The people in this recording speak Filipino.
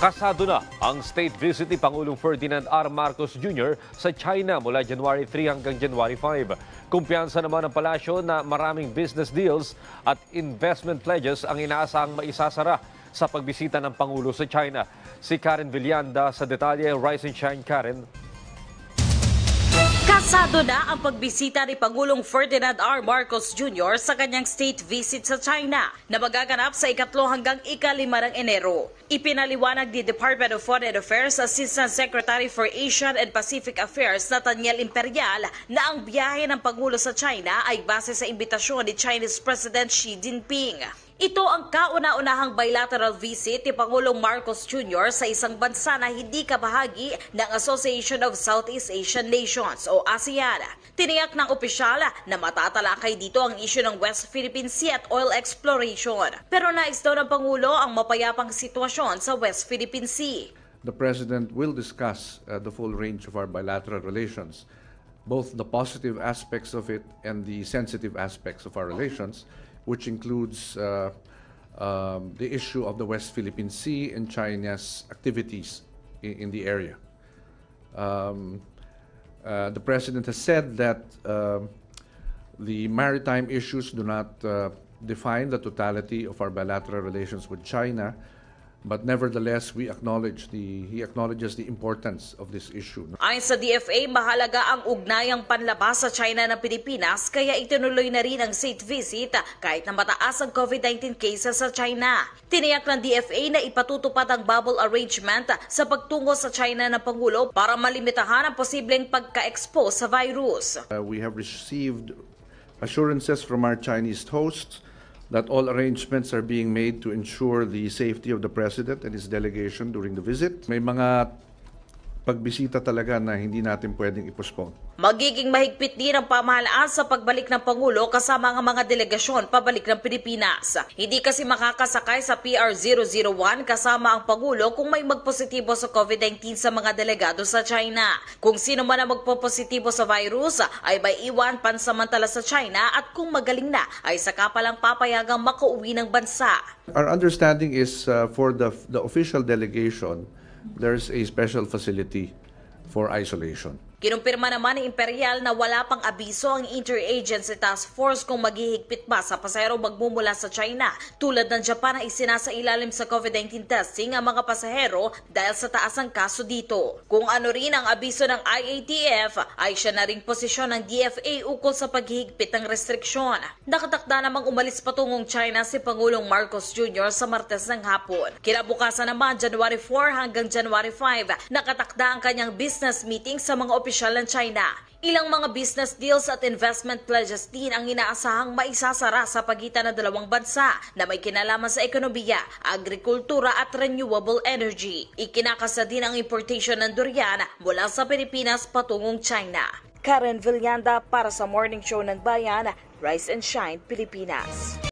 Kasado na ang state visit ni Pangulong Ferdinand R. Marcos Jr. sa China mula January 3 hanggang January 5. Kumpiyansa naman ng palasyo na maraming business deals at investment pledges ang inaasahang maisasara sa pagbisita ng Pangulo sa China. Si Karen Villanda sa detalye, Rise and Shine Karen. Kasado na ang pagbisita ni Pangulong Ferdinand R. Marcos Jr. sa kanyang state visit sa China na magaganap sa ikatlo hanggang ikalima ng Enero. Ipinaliwanag ni Department of Foreign Affairs Assistant Secretary for Asian and Pacific Affairs Nathaniel Imperial na ang biyahe ng Pangulo sa China ay base sa imbitasyon ni Chinese President Xi Jinping. Ito ang kauna-unahang bilateral visit ni Pangulong Marcos Jr. sa isang bansa na hindi kabahagi ng Association of Southeast Asian Nations o ASEAN. Tiniyak ng opisyal na matatalakay dito ang isyu ng West Philippine Sea at oil exploration. Pero nais daw ng Pangulo ang mapayapang sitwasyon sa West Philippine Sea. the President will discuss uh, the full range of our bilateral relations, both the positive aspects of it and the sensitive aspects of our relations, which includes uh, um, the issue of the West Philippine Sea and China's activities in, in the area. Um, uh, the President has said that um the maritime issues do not uh, define the totality of our bilateral relations with China, but nevertheless, we acknowledge the, he acknowledges the importance of this issue. Ayon sa DFA, mahalaga ang ugnayang panlabas sa China ng Pilipinas kaya itinuloy na rin ang state visit kahit na mataas ang COVID-19 cases sa China. Tiniyak ng DFA na ipatutupad ang bubble arrangement sa pagtungo sa China ng Pangulo para malimitahan ang posibleng pagka-expose sa virus. Uh, we have received assurances from our Chinese hosts that all arrangements are being made to ensure the safety of the President and his delegation during the visit. May mga pagbisita talaga na hindi natin pwedeng i-postpone. Magiging mahigpit din ang pamahalaan sa pagbalik ng Pangulo kasama ang mga delegasyon pabalik ng Pilipinas. Hindi kasi makakasakay sa PR001 kasama ang Pangulo kung may magpositibo sa COVID-19 sa mga delegado sa China. Kung sino man ang magpopositibo sa virus ay may iwan pansamantala sa China at kung magaling na ay saka palang papayagang makauwi ng bansa. Our understanding is uh, for the, the official delegation, there's a special facility for isolation. Kinumpirma naman ni Imperial na wala pang abiso ang Interagency Task Force kung maghihigpit pa sa pasahero magmumula sa China tulad ng Japan na isinasailalim sa COVID-19 testing ang mga pasahero dahil sa taas ng kaso dito. Kung ano rin ang abiso ng IATF ay siya na ring posisyon ng DFA ukol sa paghihigpit ng restriksyon. Nakatakda namang umalis patungong China si Pangulong Marcos Jr. sa Martes ng hapon. Kinabukasan naman January 4 hanggang January 5 nakatakda ang kanyang business meeting sa mga opisyal ng China. Ilang mga business deals at investment pledges din ang inaasahang maisasara sa pagitan ng dalawang bansa na may kinalaman sa ekonomiya, agrikultura at renewable energy. Ikinakasa din ang importation ng durian mula sa Pilipinas patungong China. Karen Villanda para sa Morning Show ng Bayan, Rise and Shine, Pilipinas.